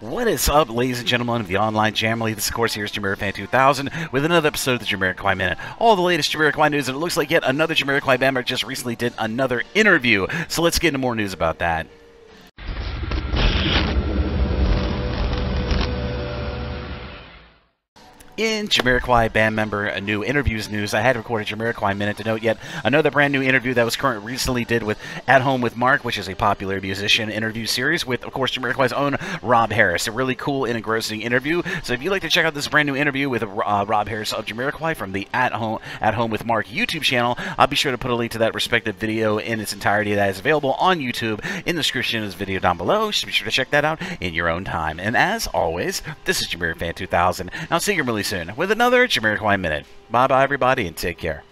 What is up, ladies and gentlemen of the online Jamily? This, of course, here is JamiroFan2000 with another episode of the Jamiroquai Minute. All the latest Jamiroquai news, and it looks like yet another Jamiroquai member just recently did another interview. So let's get into more news about that. In Jamiroquai band member a new interviews news, I had recorded Jamiroquai Minute to note yet another brand new interview that was current recently did with At Home with Mark, which is a popular musician interview series with, of course, Jamiroquai's own Rob Harris. A really cool and engrossing interview. So if you'd like to check out this brand new interview with uh, Rob Harris of Jamiroquai from the At Home At Home with Mark YouTube channel, I'll be sure to put a link to that respective video in its entirety that is available on YouTube in the description of this video down below. So be sure to check that out in your own time. And as always, this is JamiroFan2000. And I'll see you soon with another Jamiroquai Minute. Bye bye, everybody, and take care.